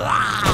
啊！